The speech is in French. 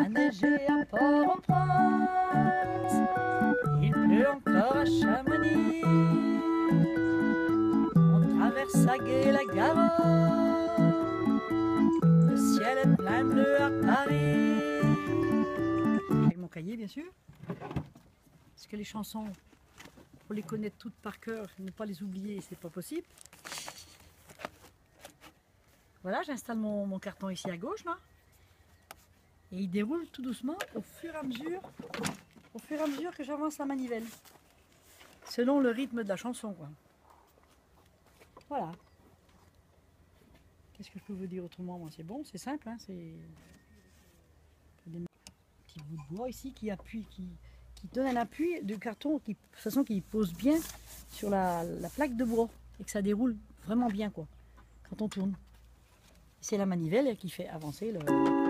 à nager à Port-au-Prince. Il pleut encore à Chamonix. On traverse à gué la Garonne. Le ciel est plein bleu à Paris. Avec mon cahier, bien sûr. Parce que les chansons, faut les connaître toutes par cœur, ne pas les oublier, c'est pas possible. Voilà, j'installe mon, mon carton ici à gauche, là. Et il déroule tout doucement au fur et à mesure, au fur et à mesure que j'avance la manivelle. Selon le rythme de la chanson. Voilà. Qu'est-ce que je peux vous dire autrement? Moi, c'est bon, c'est simple, hein, c'est des petits bouts de bois ici qui appuient, qui, donnent un appui de carton, qui, de façon qui pose bien sur la, la plaque de bois et que ça déroule vraiment bien, quoi, quand on tourne. C'est la manivelle qui fait avancer le.